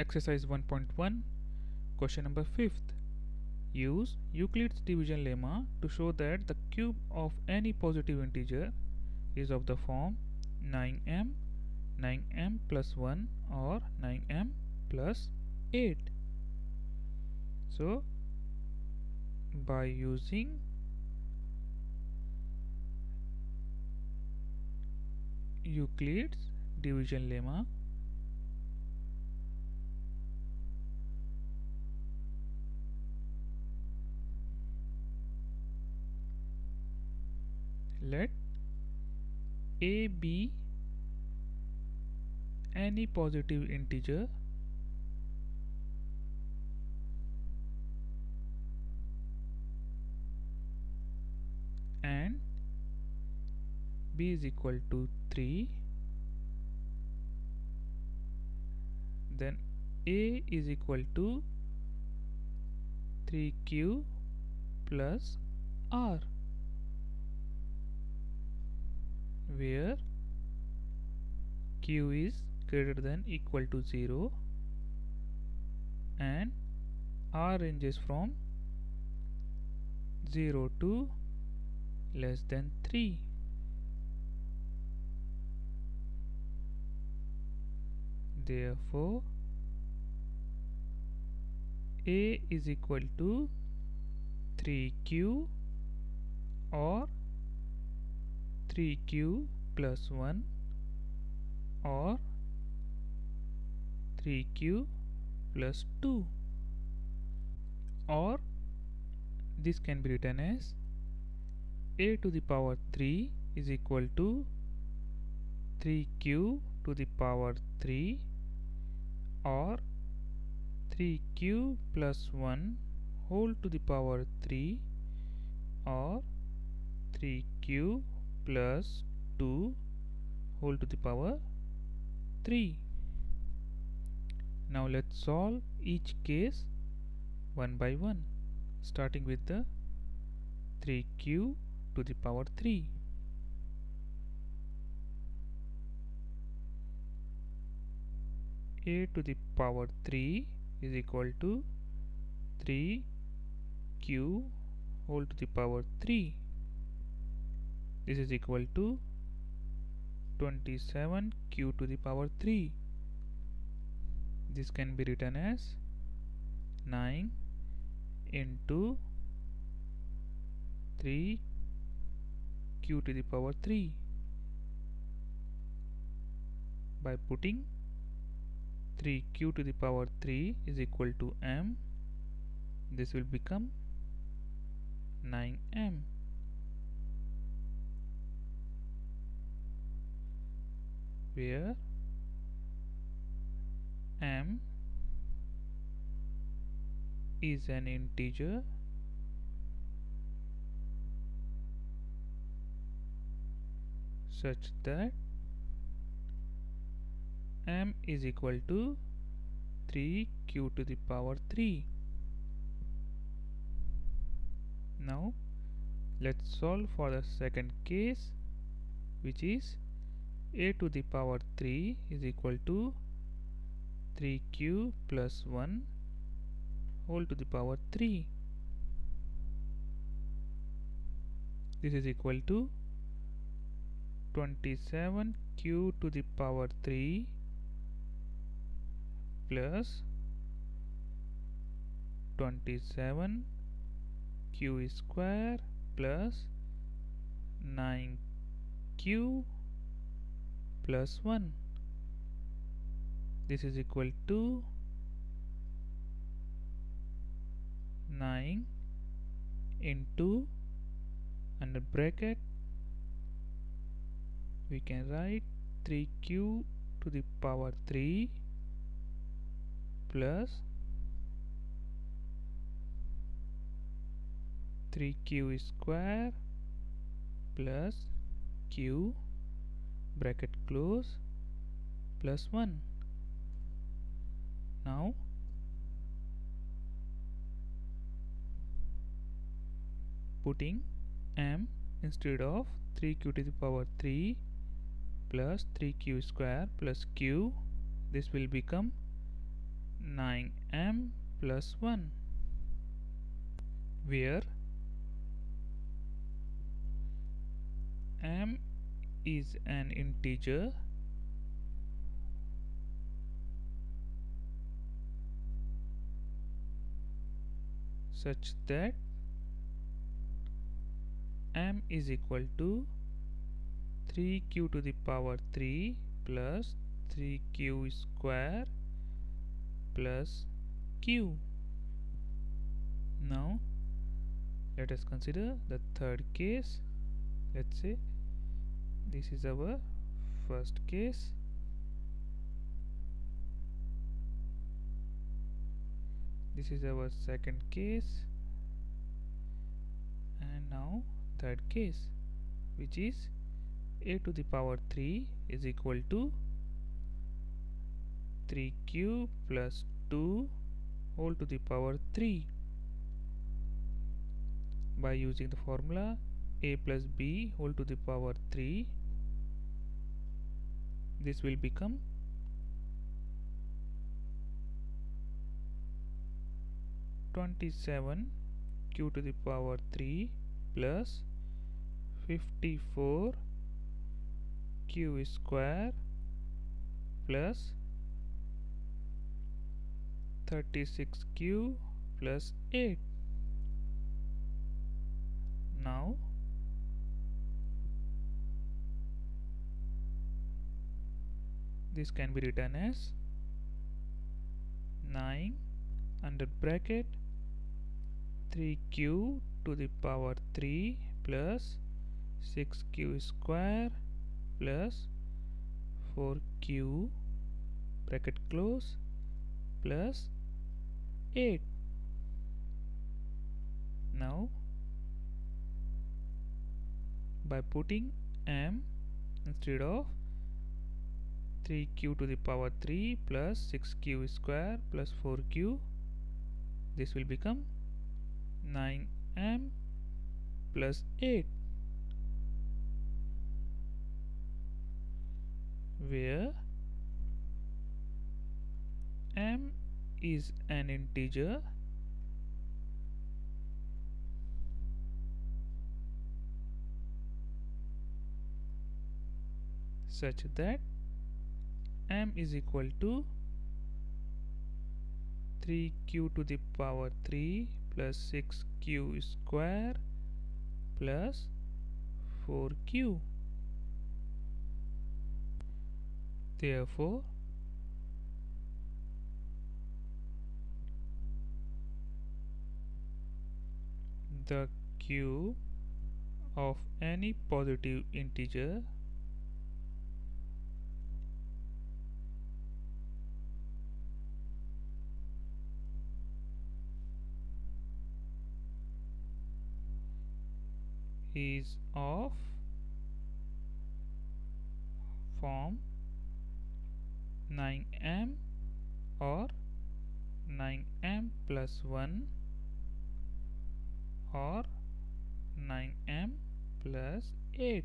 Exercise 1.1 Question number 5th Use Euclid's division lemma to show that the cube of any positive integer is of the form 9m 9m plus 1 or 9m plus 8 so by using Euclid's division lemma let a be any positive integer and b is equal to 3 then a is equal to 3q plus r where q is greater than equal to 0 and r ranges from 0 to less than 3 therefore a is equal to 3q or 3q plus 1 or 3q plus 2 or this can be written as a to the power 3 is equal to 3q to the power 3 or 3q plus 1 whole to the power 3 or 3q plus 2 whole to the power 3 now let's solve each case one by one starting with the 3q to the power 3 a to the power 3 is equal to 3q whole to the power 3 this is equal to 27 q to the power 3 this can be written as 9 into 3 q to the power 3 by putting 3 q to the power 3 is equal to m. This will become 9m where m is an integer such that m is equal to 3q to the power 3 now let's solve for the second case which is a to the power 3 is equal to 3q plus 1 whole to the power 3 this is equal to 27q to the power 3 plus 27 q square plus 9q plus 1 this is equal to 9 into under bracket we can write 3q to the power 3 plus 3q square plus q bracket close plus 1 now putting m instead of 3q to the power 3 plus 3q square plus q this will become 9m plus 1 where m is an integer. Such that m is equal to 3q to the power 3 plus 3q square plus q. Now let us consider the third case. Let's say this is our first case. This is our second case. And now third case which is a to the power 3 is equal to 3q plus 2 whole to the power 3 by using the formula a plus b whole to the power 3 this will become Twenty-seven q to the power three plus fifty-four q square plus 36q plus 8 now this can be written as 9 under bracket 3q to the power 3 plus 6q square plus 4q bracket close plus 8 now by putting m instead of 3q to the power 3 plus 6q square plus 4q this will become 9m plus 8 where m is an integer such that m is equal to 3q to the power 3 plus 6q square plus 4q therefore the cube of any positive integer is of form 9m or 9m plus 1 or 9m plus 8